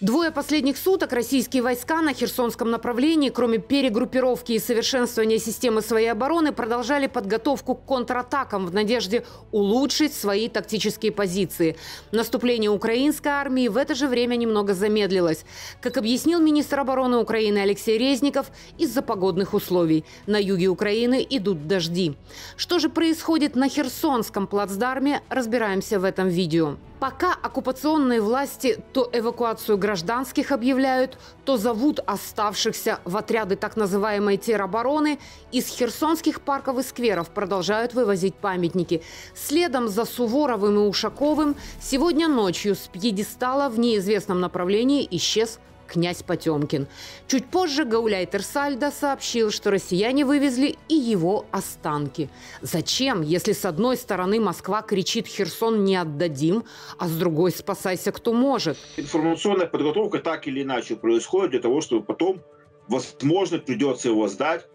Двое последних суток российские войска на Херсонском направлении, кроме перегруппировки и совершенствования системы своей обороны, продолжали подготовку к контратакам в надежде улучшить свои тактические позиции. Наступление украинской армии в это же время немного замедлилось. Как объяснил министр обороны Украины Алексей Резников, из-за погодных условий. На юге Украины идут дожди. Что же происходит на Херсонском плацдарме, разбираемся в этом видео. Пока оккупационные власти то эвакуацию гражданских объявляют, то зовут оставшихся в отряды так называемой теробороны, из херсонских парков и скверов продолжают вывозить памятники. Следом за Суворовым и Ушаковым сегодня ночью с пьедестала в неизвестном направлении исчез князь Потемкин. Чуть позже Гауляйтер Сальдо сообщил, что россияне вывезли и его останки. Зачем, если с одной стороны Москва кричит «Херсон не отдадим», а с другой «спасайся, кто может». Информационная подготовка так или иначе происходит для того, чтобы потом, возможно, придется его сдать,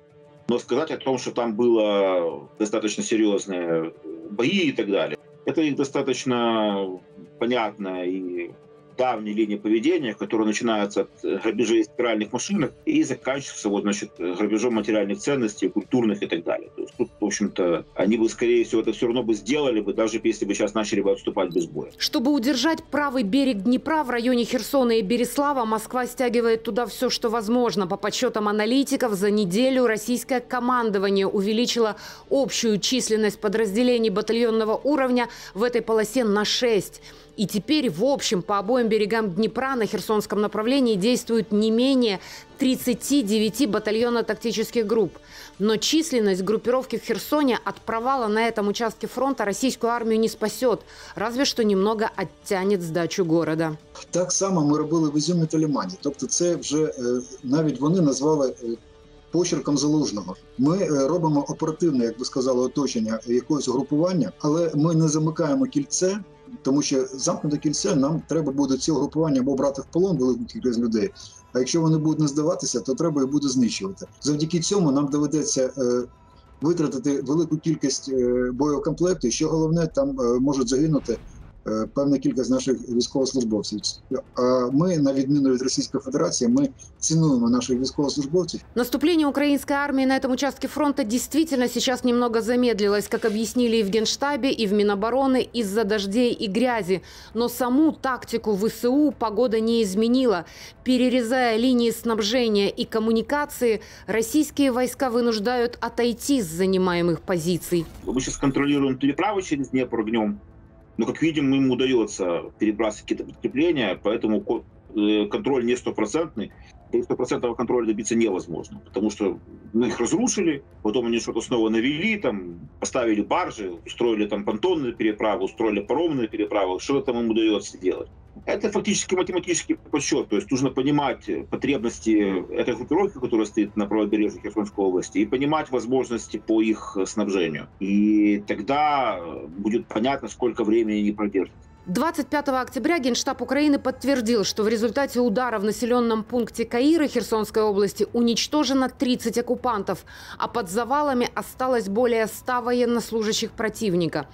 но сказать о том, что там было достаточно серьезные бои и так далее, это достаточно понятно и давней линии поведения, которая начинается от э, грабежей стиральных машинок и заканчивается вот, значит, грабежом материальных ценностей, культурных и так далее. То есть тут, в общем-то, они бы, скорее всего, это все равно бы сделали бы, даже если бы сейчас начали бы отступать без боя. Чтобы удержать правый берег Днепра в районе Херсона и Береслава, Москва стягивает туда все, что возможно. По подсчетам аналитиков, за неделю российское командование увеличило общую численность подразделений батальонного уровня в этой полосе на 6. И теперь, в общем, по обоим берегам Днепра на Херсонском направлении действуют не менее 39 батальона тактических групп. Но численность группировки в Херсоне от провала на этом участке фронта российскую армию не спасет, разве что немного оттянет сдачу города. Так само ми робили в Ізюмі та Лімані. Тобто, це вже навіть вони назвали почерком залужного. Ми робимо оперативне, як би сказали, оточення якогось групування, але ми не замикаємо кільце тому що замкнуте кільце нам треба буде ціле групування або брати в полон велику кількість людей. А якщо вони будуть не здаватися, то треба їх буде знищувати. Завдяки цьому нам доведеться е, витратити велику кількість е, боєкомплекту, що головне, там е, можуть загинути певна кількість наших військовослужбовців. А ми, на відміну від Російської Федерации, мы ценуем наших військовослужбовців. Наступление украинской армии на этом участке фронта действительно сейчас немного замедлилось, как объяснили и в Генштабе, и в Минобороны, из-за дождей и грязи. Но саму тактику ВСУ погода не изменила. Перерезая линии снабжения и коммуникации, российские войска вынуждают отойти с занимаемых позиций. Мы сейчас контролируем переправы через Днепр днем. Но, как видим, им удается перебрасывать какие-то подкрепления, поэтому э, контроль не стопроцентный. И стопроцентного контроля добиться невозможно, потому что мы их разрушили, потом они что-то снова навели, там, поставили баржи, устроили там понтонные переправы, устроили паромные переправы, что там им удается делать. Это фактически математический подсчет. То есть нужно понимать потребности этой группировки, которая стоит на правобережье Херсонской области, и понимать возможности по их снабжению. И тогда будет понятно, сколько времени они продержатся. 25 октября Генштаб Украины подтвердил, что в результате удара в населенном пункте Каиры Херсонской области уничтожено 30 оккупантов, а под завалами осталось более 100 военнослужащих противника.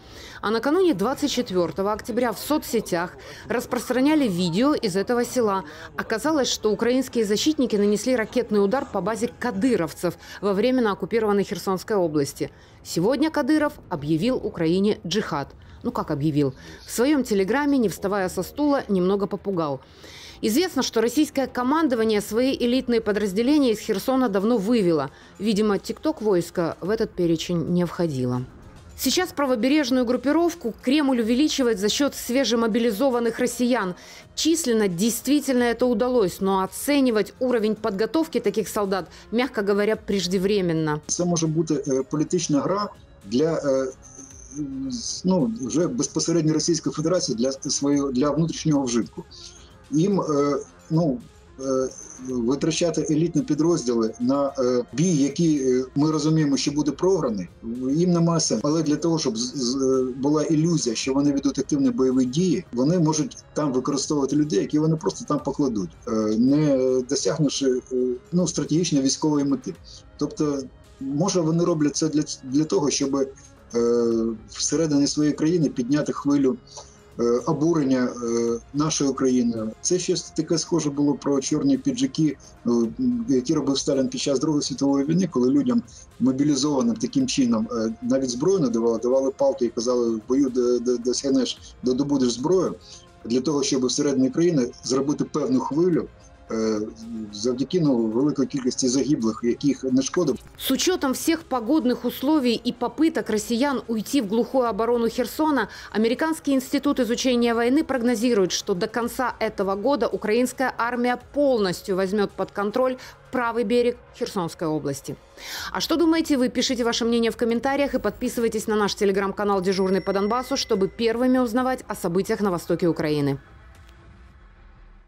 А накануне 24 октября в соцсетях распространяли видео из этого села. Оказалось, что украинские защитники нанесли ракетный удар по базе кадыровцев во временно оккупированной Херсонской области. Сегодня Кадыров объявил Украине джихад – ну как объявил, в своем телеграме, не вставая со стула, немного попугал. Известно, что российское командование свои элитные подразделения из Херсона давно вывело. Видимо, ТикТок войска в этот перечень не входило. Сейчас правобережную группировку Кремль увеличивает за счет свежемобилизованных россиян. Численно действительно это удалось, но оценивать уровень подготовки таких солдат, мягко говоря, преждевременно. Это может быть политичная игра для ну, вже безпосередньо Російської Федерації для свого для внутрішнього вжитку. Їм е, ну, е, витрачати елітні підрозділи на е, бій, який ми розуміємо, що буде програний, їм немає сенсу. Але для того, щоб була ілюзія, що вони ведуть активні бойові дії, вони можуть там використовувати людей, які вони просто там покладуть, не досягнувши ну, стратегічної військової мети. Тобто, може вони роблять це для, для того, щоб всередині своєї країни підняти хвилю обурення нашої України. Це щось таке схоже було про чорні піджаки, які робив Сталін під час Другої світової війни, коли людям мобілізованим таким чином навіть зброю не давали, давали палки і казали, в бою досягнеш, добудеш зброю для того, щоб всередині країни зробити певну хвилю. Завдяки ну, великой кількості загиблых, яких не шкода. С учетом всех погодных условий и попыток россиян уйти в глухую оборону Херсона, Американский институт изучения войны прогнозирует, что до конца этого года украинская армия полностью возьмет под контроль правый берег Херсонской области. А что думаете вы? Пишите ваше мнение в комментариях и подписывайтесь на наш телеграм-канал «Дежурный по Донбассу», чтобы первыми узнавать о событиях на востоке Украины.